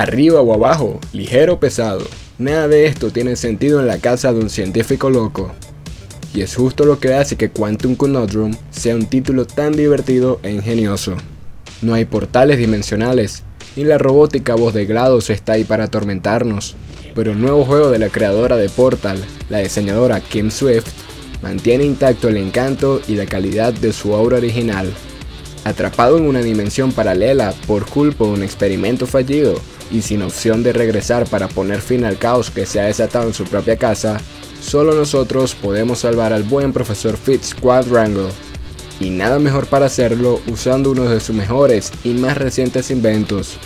arriba o abajo, ligero o pesado. Nada de esto tiene sentido en la casa de un científico loco. Y es justo lo que hace que Quantum Conundrum sea un título tan divertido e ingenioso. No hay portales dimensionales, y la robótica voz de GLaDOS está ahí para atormentarnos. Pero el nuevo juego de la creadora de Portal, la diseñadora Kim Swift, mantiene intacto el encanto y la calidad de su obra original. Atrapado en una dimensión paralela por culpa de un experimento fallido, y sin opción de regresar para poner fin al caos que se ha desatado en su propia casa, solo nosotros podemos salvar al buen profesor Fitz Quadrangle. Y nada mejor para hacerlo usando uno de sus mejores y más recientes inventos,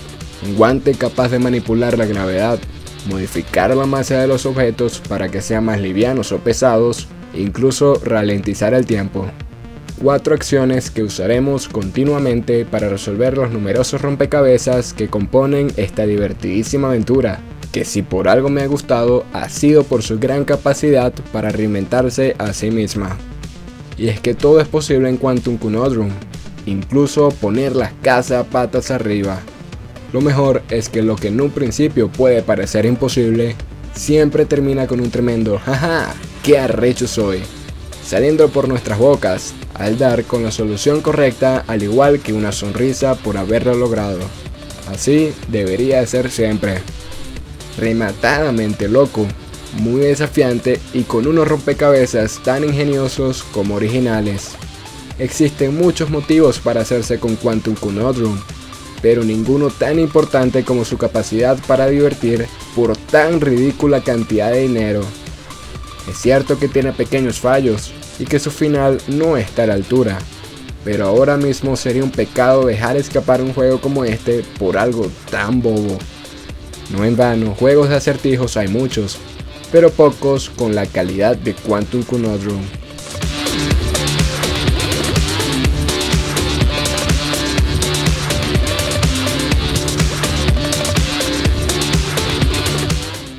un guante capaz de manipular la gravedad, modificar la masa de los objetos para que sean más livianos o pesados, e incluso ralentizar el tiempo cuatro acciones que usaremos continuamente para resolver los numerosos rompecabezas que componen esta divertidísima aventura, que si por algo me ha gustado ha sido por su gran capacidad para reinventarse a sí misma. Y es que todo es posible en Quantum Conundrum, incluso poner las casas patas arriba. Lo mejor es que lo que en un principio puede parecer imposible, siempre termina con un tremendo jaja, qué arrecho soy, saliendo por nuestras bocas al dar con la solución correcta al igual que una sonrisa por haberlo logrado. Así debería ser siempre. Rematadamente loco, muy desafiante y con unos rompecabezas tan ingeniosos como originales. Existen muchos motivos para hacerse con Quantum Conundrum, pero ninguno tan importante como su capacidad para divertir por tan ridícula cantidad de dinero. Es cierto que tiene pequeños fallos, y que su final no está a la altura. Pero ahora mismo sería un pecado dejar escapar un juego como este por algo tan bobo. No en vano, juegos de acertijos hay muchos, pero pocos con la calidad de Quantum Conundrum.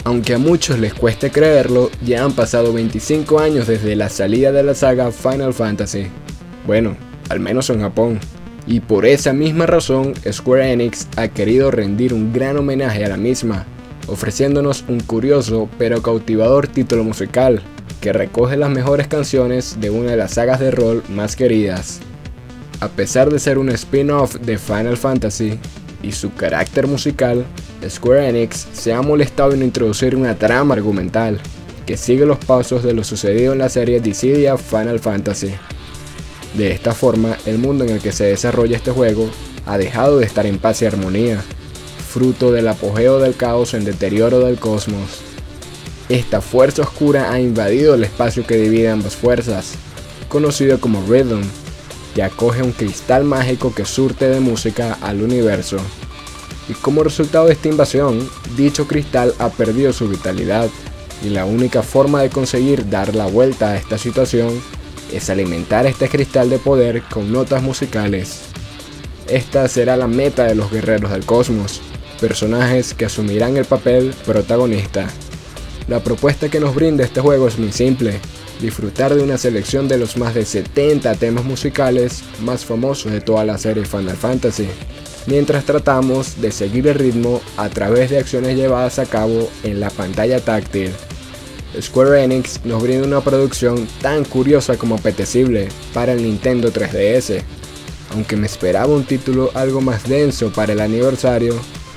Aunque a muchos les cueste creerlo, ya han pasado 25 años desde la salida de la saga Final Fantasy. Bueno, al menos en Japón. Y por esa misma razón, Square Enix ha querido rendir un gran homenaje a la misma, ofreciéndonos un curioso pero cautivador título musical que recoge las mejores canciones de una de las sagas de rol más queridas. A pesar de ser un spin-off de Final Fantasy y su carácter musical, Square Enix se ha molestado en introducir una trama argumental que sigue los pasos de lo sucedido en la serie Dissidia Final Fantasy. De esta forma, el mundo en el que se desarrolla este juego ha dejado de estar en paz y armonía, fruto del apogeo del caos en deterioro del cosmos. Esta fuerza oscura ha invadido el espacio que divide ambas fuerzas, conocido como Rhythm, y acoge un cristal mágico que surte de música al universo y como resultado de esta invasión, dicho cristal ha perdido su vitalidad y la única forma de conseguir dar la vuelta a esta situación es alimentar este cristal de poder con notas musicales. Esta será la meta de los guerreros del cosmos, personajes que asumirán el papel protagonista. La propuesta que nos brinda este juego es muy simple, disfrutar de una selección de los más de 70 temas musicales más famosos de toda la serie Final Fantasy mientras tratamos de seguir el ritmo a través de acciones llevadas a cabo en la pantalla táctil. Square Enix nos brinda una producción tan curiosa como apetecible para el Nintendo 3DS. Aunque me esperaba un título algo más denso para el aniversario,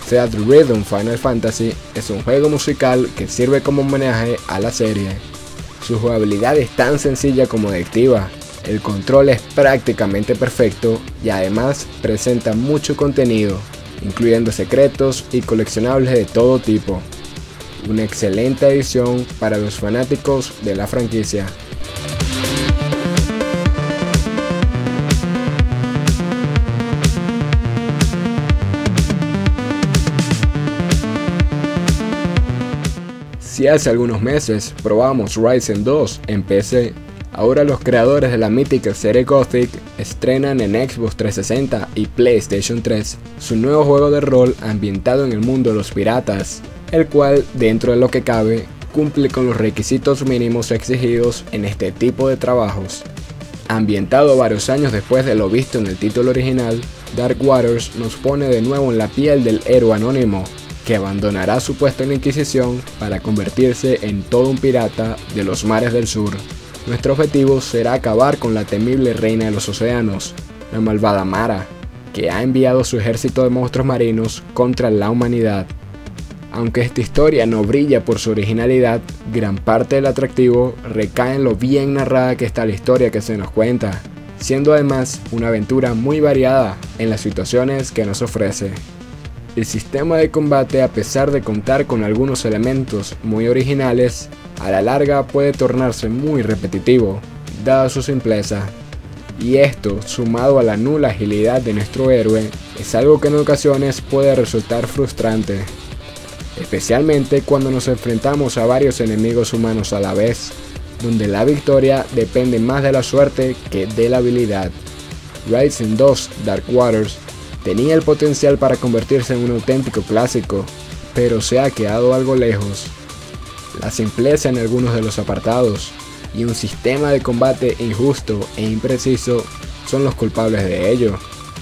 Theat Rhythm Final Fantasy es un juego musical que sirve como homenaje a la serie. Su jugabilidad es tan sencilla como adictiva, el control es prácticamente perfecto y además presenta mucho contenido, incluyendo secretos y coleccionables de todo tipo. Una excelente edición para los fanáticos de la franquicia. Si hace algunos meses probamos Ryzen 2 en PC Ahora los creadores de la mítica serie Gothic estrenan en Xbox 360 y PlayStation 3 su nuevo juego de rol ambientado en el mundo de los piratas, el cual, dentro de lo que cabe, cumple con los requisitos mínimos exigidos en este tipo de trabajos. Ambientado varios años después de lo visto en el título original, Dark Waters nos pone de nuevo en la piel del héroe anónimo, que abandonará su puesto en la Inquisición para convertirse en todo un pirata de los mares del sur. Nuestro objetivo será acabar con la temible reina de los océanos, la malvada Mara, que ha enviado su ejército de monstruos marinos contra la humanidad. Aunque esta historia no brilla por su originalidad, gran parte del atractivo recae en lo bien narrada que está la historia que se nos cuenta, siendo además una aventura muy variada en las situaciones que nos ofrece. El sistema de combate, a pesar de contar con algunos elementos muy originales, a la larga puede tornarse muy repetitivo, dada su simpleza. Y esto, sumado a la nula agilidad de nuestro héroe, es algo que en ocasiones puede resultar frustrante, especialmente cuando nos enfrentamos a varios enemigos humanos a la vez, donde la victoria depende más de la suerte que de la habilidad. Rising 2 Dark Waters tenía el potencial para convertirse en un auténtico clásico, pero se ha quedado algo lejos. La simpleza en algunos de los apartados y un sistema de combate injusto e impreciso son los culpables de ello.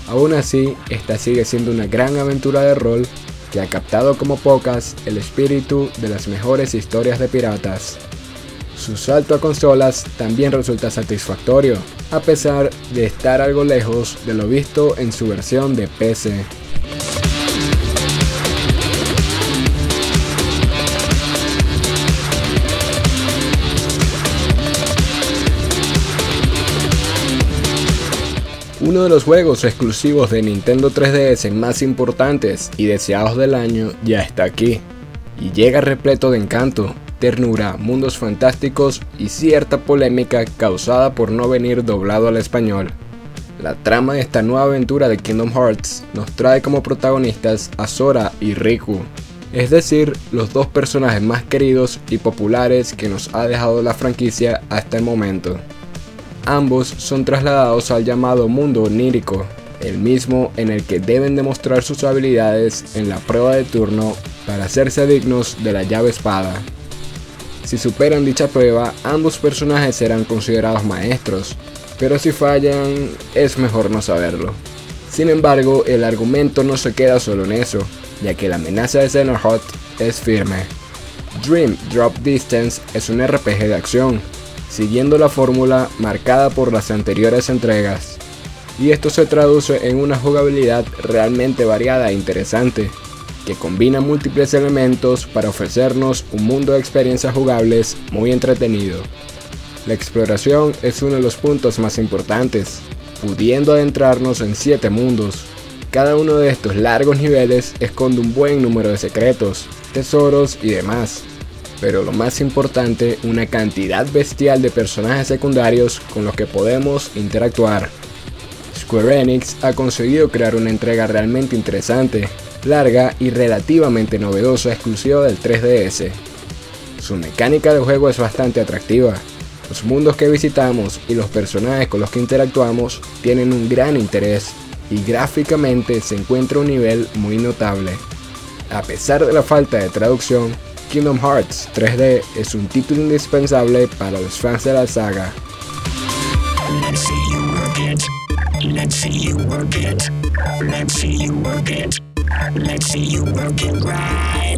Aún así, esta sigue siendo una gran aventura de rol que ha captado como pocas el espíritu de las mejores historias de piratas. Su salto a consolas también resulta satisfactorio, a pesar de estar algo lejos de lo visto en su versión de PC. Uno de los juegos exclusivos de Nintendo 3DS más importantes y deseados del año ya está aquí, y llega repleto de encanto, ternura, mundos fantásticos y cierta polémica causada por no venir doblado al español. La trama de esta nueva aventura de Kingdom Hearts nos trae como protagonistas a Sora y Riku, es decir, los dos personajes más queridos y populares que nos ha dejado la franquicia hasta el momento. Ambos son trasladados al llamado mundo onírico, el mismo en el que deben demostrar sus habilidades en la prueba de turno para hacerse dignos de la llave espada. Si superan dicha prueba, ambos personajes serán considerados maestros, pero si fallan, es mejor no saberlo. Sin embargo, el argumento no se queda solo en eso, ya que la amenaza de Xenohot es firme. Dream Drop Distance es un RPG de acción, siguiendo la fórmula marcada por las anteriores entregas, y esto se traduce en una jugabilidad realmente variada e interesante, que combina múltiples elementos para ofrecernos un mundo de experiencias jugables muy entretenido. La exploración es uno de los puntos más importantes, pudiendo adentrarnos en 7 mundos. Cada uno de estos largos niveles esconde un buen número de secretos, tesoros y demás, pero lo más importante, una cantidad bestial de personajes secundarios con los que podemos interactuar. Square Enix ha conseguido crear una entrega realmente interesante, larga y relativamente novedosa exclusiva del 3DS. Su mecánica de juego es bastante atractiva. Los mundos que visitamos y los personajes con los que interactuamos tienen un gran interés y gráficamente se encuentra un nivel muy notable. A pesar de la falta de traducción, Kingdom Hearts 3D es un título indispensable para los fans de la saga. Let's see you right.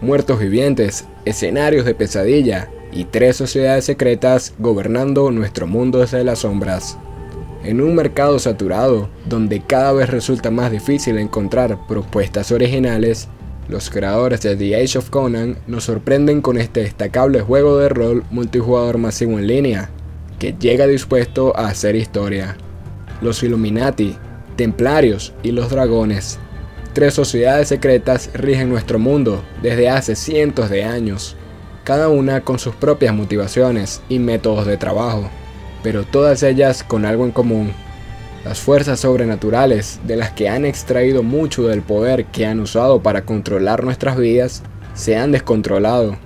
Muertos vivientes, escenarios de pesadilla y tres sociedades secretas gobernando nuestro mundo desde las sombras. En un mercado saturado, donde cada vez resulta más difícil encontrar propuestas originales, los creadores de The Age of Conan nos sorprenden con este destacable juego de rol multijugador masivo en línea, que llega dispuesto a hacer historia. Los Illuminati, Templarios y los Dragones. Tres sociedades secretas rigen nuestro mundo desde hace cientos de años, cada una con sus propias motivaciones y métodos de trabajo, pero todas ellas con algo en común, las fuerzas sobrenaturales, de las que han extraído mucho del poder que han usado para controlar nuestras vidas, se han descontrolado.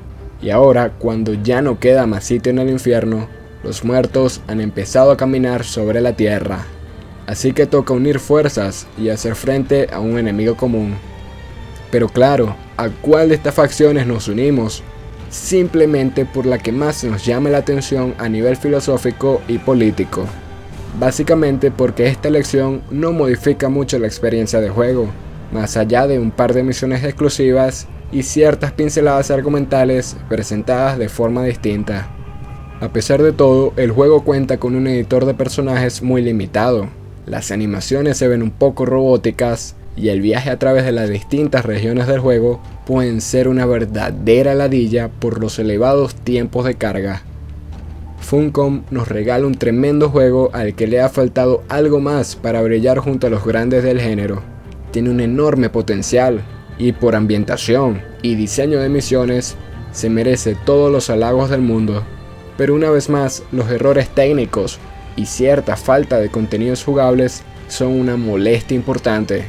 Y ahora, cuando ya no queda más sitio en el infierno, los muertos han empezado a caminar sobre la tierra. Así que toca unir fuerzas y hacer frente a un enemigo común. Pero claro, ¿a cuál de estas facciones nos unimos? simplemente por la que más nos llame la atención a nivel filosófico y político. Básicamente porque esta elección no modifica mucho la experiencia de juego, más allá de un par de misiones exclusivas y ciertas pinceladas argumentales presentadas de forma distinta. A pesar de todo, el juego cuenta con un editor de personajes muy limitado. Las animaciones se ven un poco robóticas y el viaje a través de las distintas regiones del juego pueden ser una verdadera ladilla por los elevados tiempos de carga. Funcom nos regala un tremendo juego al que le ha faltado algo más para brillar junto a los grandes del género. Tiene un enorme potencial y por ambientación y diseño de misiones se merece todos los halagos del mundo. Pero una vez más, los errores técnicos y cierta falta de contenidos jugables son una molestia importante.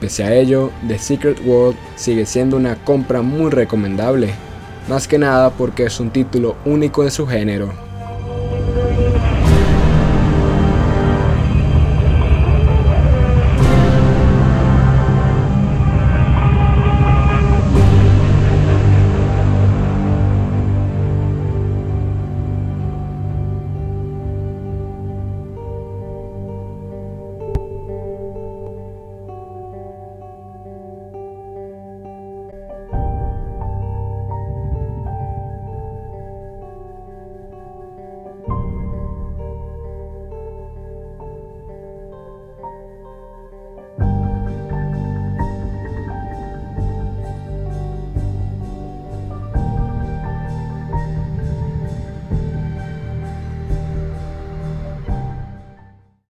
Pese a ello, The Secret World sigue siendo una compra muy recomendable, más que nada porque es un título único en su género.